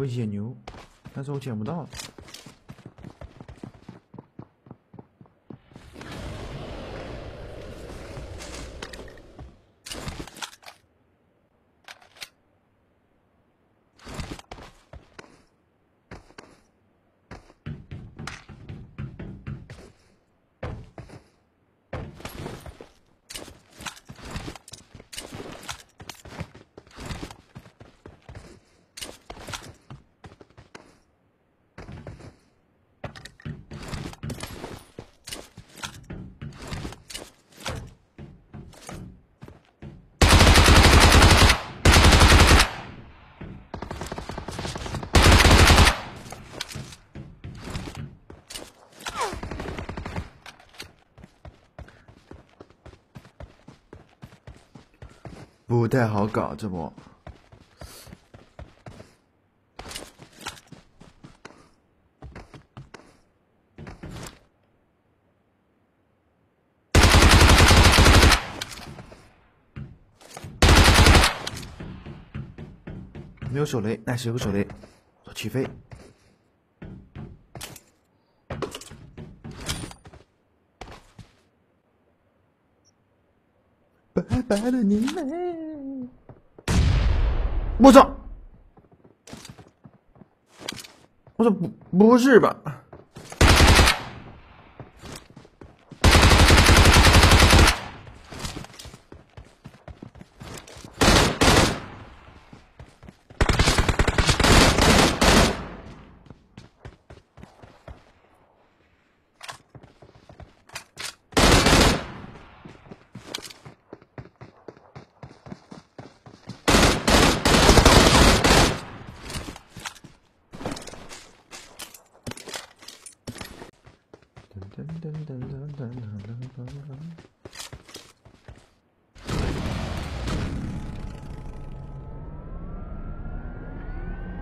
有野牛，但是我捡不到。不太好搞，这波。没有手雷，但是有个手雷，起飞。白白的你美，我操！我说，不不是吧？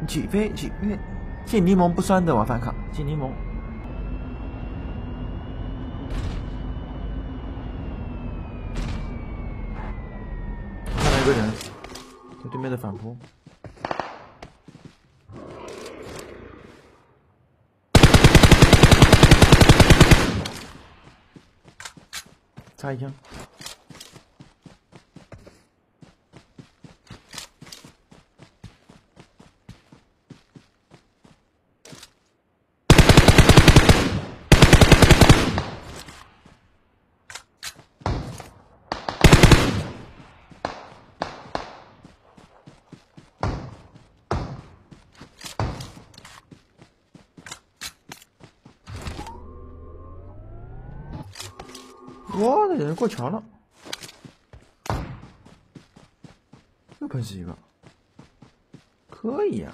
起飞起飞，进柠檬不酸的，我反抗进柠檬。看到一个人，在对面的反扑。擦一枪。哇，那人过桥了，又喷死一个，可以呀。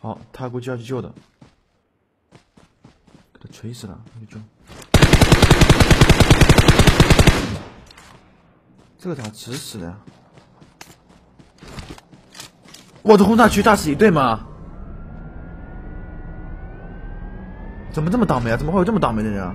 好，他估计要去救的，给他锤死了，去救。这个咋直死的呀？我的轰炸区，大死一队吗？怎么这么倒霉啊？怎么会有这么倒霉的人啊？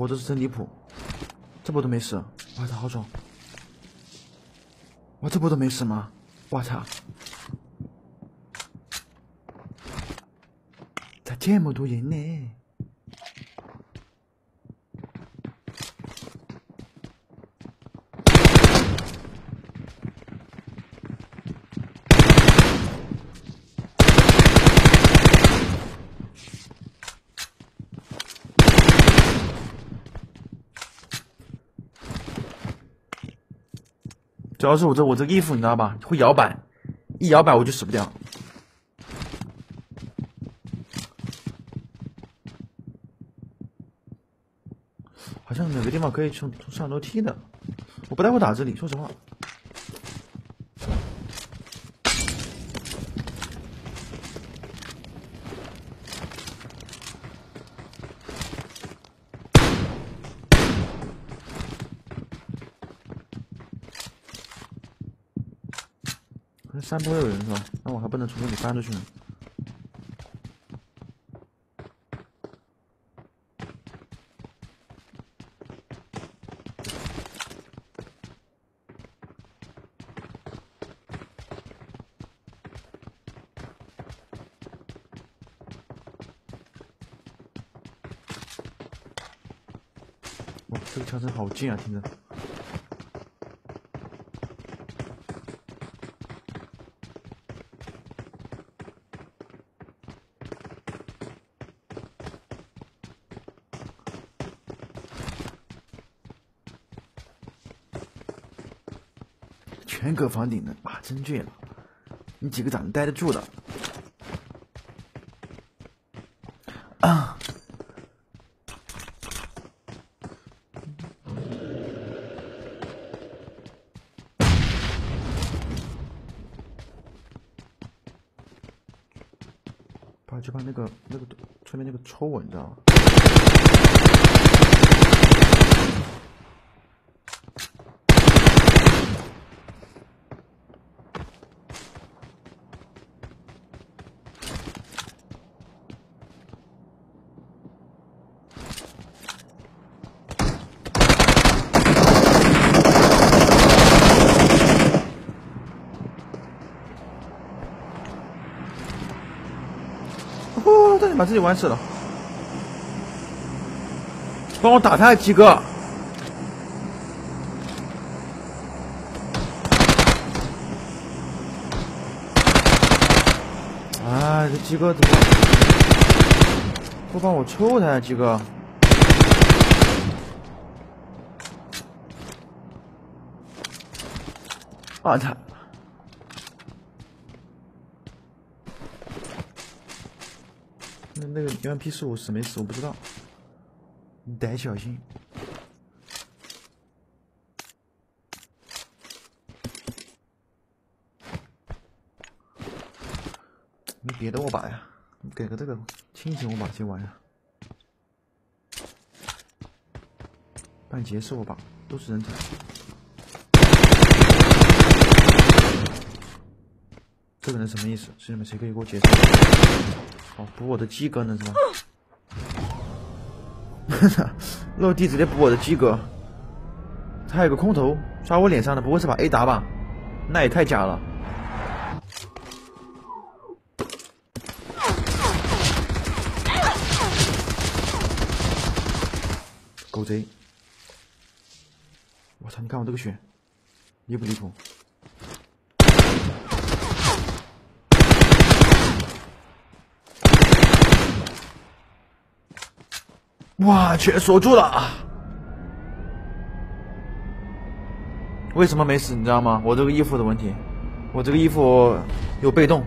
我这是真离谱！这波都没死，我操，好爽！我，这波都没死吗？我操！咋这么多人呢？主要是我这我这衣服你知道吧，会摇摆，一摇摆我就死不掉。好像哪个地方可以从从上楼梯的，我不太会打这里，说实话。山坡有人是吧？那我还不能从这里翻出去呢。哇，这个枪声好近啊，听着。全隔房顶的，啊，真倔了！你几个咋能待得住的？啊！怕就怕那个那个侧面那个抽我，你知道吗？把自己玩死了！帮我打他，鸡哥！哎，这鸡哥怎么不帮我抽他呀，鸡哥？啊他！那个 M P 四五死没死？我不知道，你得小心。你别的我把呀，你给个这个轻型我把先玩呀。半截是我把，都是人才。这个人什么意思？兄弟们，谁可以给我解释？哦，补我的鸡哥呢是吗？落地直接补我的鸡哥，他还有个空投刷我脸上的，不会是把 A 打吧？那也太假了！狗贼！我操！你看我这个血，离不离谱？哇，全锁住了！为什么没死？你知道吗？我这个衣服的问题，我这个衣服有被动。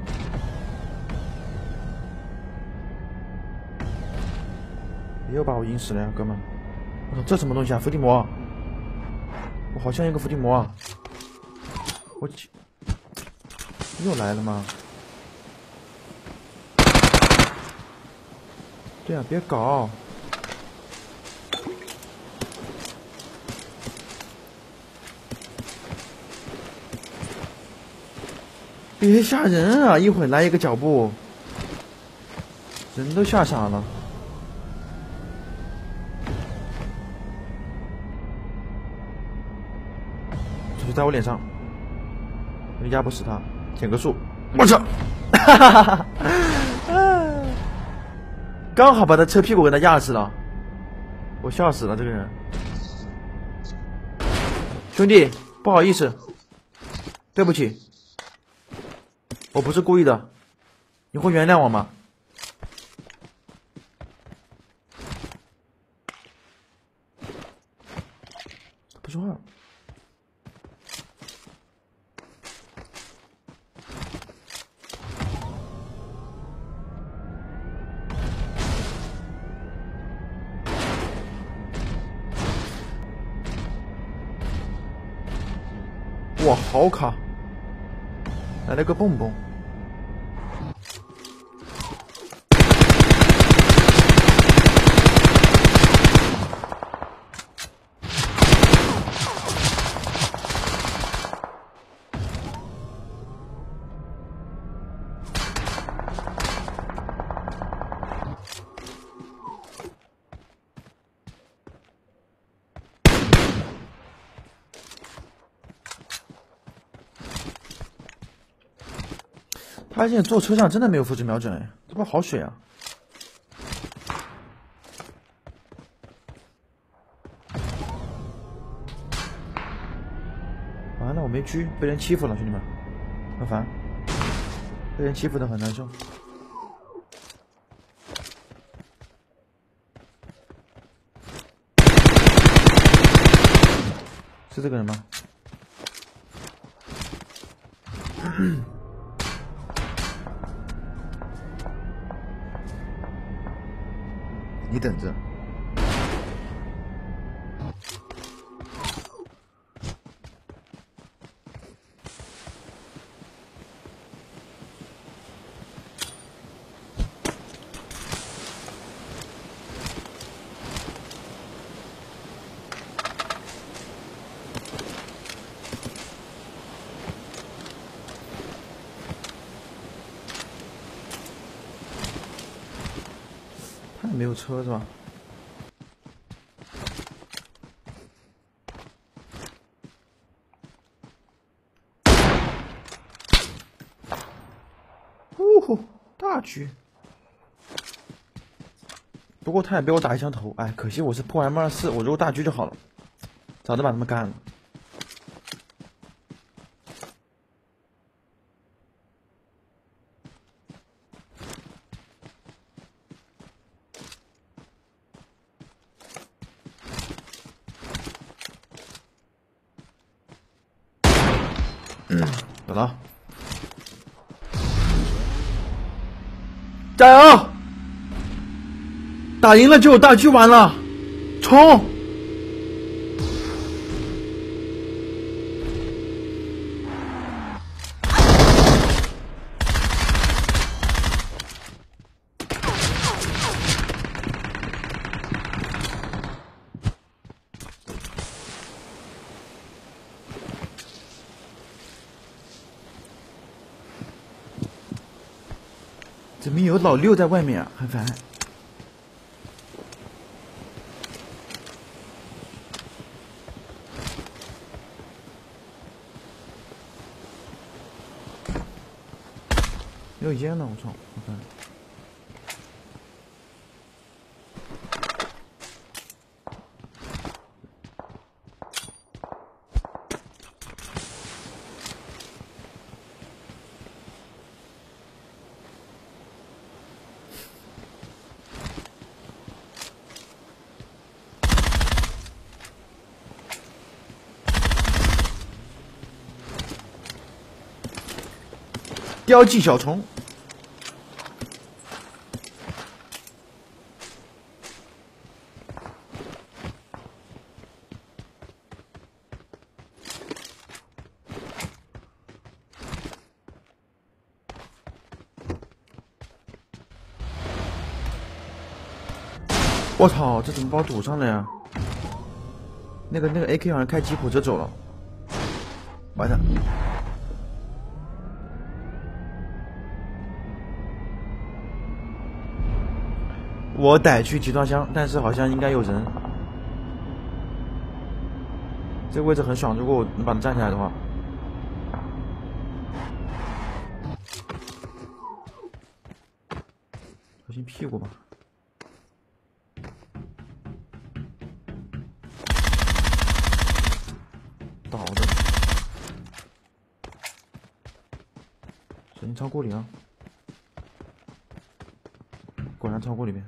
又把我阴死了呀，哥们！我操，这什么东西啊？伏地魔！我好像一个伏地魔啊！我去又来了吗？对啊，别搞！别吓人啊！一会儿来一个脚步，人都吓傻了。出去在我脸上，压不死他，减个速。我操！哈哈哈哈！刚好把他车屁股给他压死了，我笑死了这个人。兄弟，不好意思，对不起。我不是故意的，你会原谅我吗？不说话。哇，好卡！来了个蹦蹦。他现坐车上真的没有复制瞄准，哎，这不好水啊！完了，我没狙，被人欺负了，兄弟们，很烦，被人欺负的很难受。是这个人吗？嗯你等着。没有车是吧？呜呼，大狙！不过他也被我打一枪头，哎，可惜我是破 M 二四，我如果大狙就好了，早就把他们干了。走了，加油！打赢了就有大狙玩了，冲！怎么有老六在外面啊？很烦。没有烟了，我操！我看。标记小虫，我操，这怎么把我堵上了呀？那个那个 AK 好像开吉普车走了，完了。我逮去集装箱，但是好像应该有人。这个位置很爽，如果我能把它站起来的话。小心屁股吧。倒的。小心仓库里啊！果然仓库里面。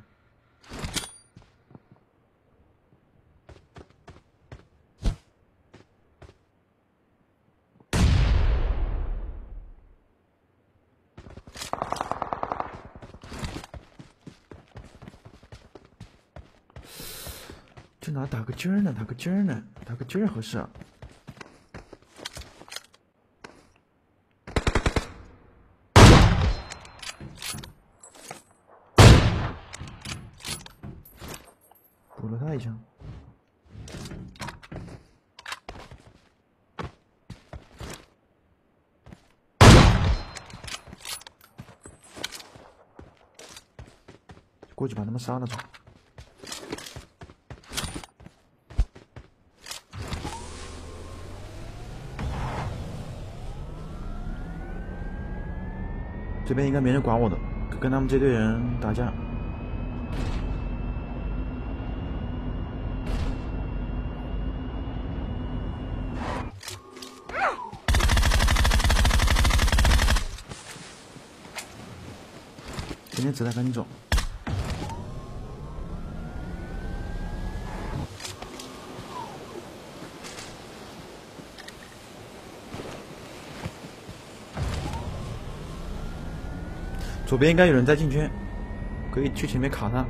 拿打个尖儿呢，打个尖儿呢，打个尖儿合适啊！补了他一枪，过去把他们杀了吧。那边应该没人管我的，跟他们这队人打架。今天子弹赶紧走。左边应该有人在进圈，可以去前面卡他。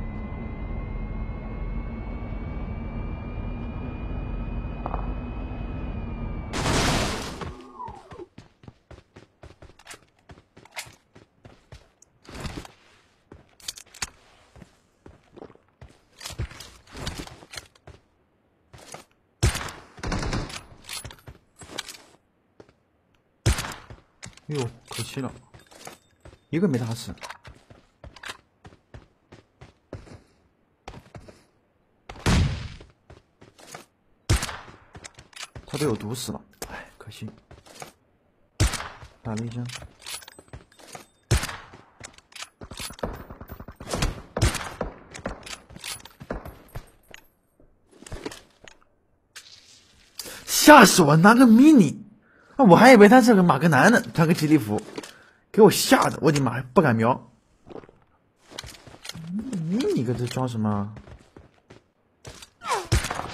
哟，可惜了。一个没打死，他被我毒死了，哎，可惜，打了一枪，吓死我！拿个迷你我还以为他是个马格南呢，穿个吉利服。给我吓的，我的妈，不敢瞄！迷你搁这装什么？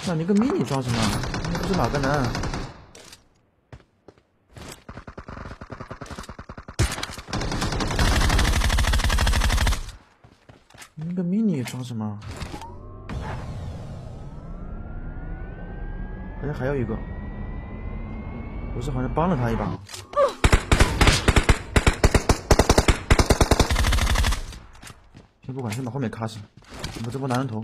那你个迷你装什么？你不是马格南？你个迷你装什么？好像还有一个，不是好像帮了他一把。不管，先把后面卡死。我这波拿人头。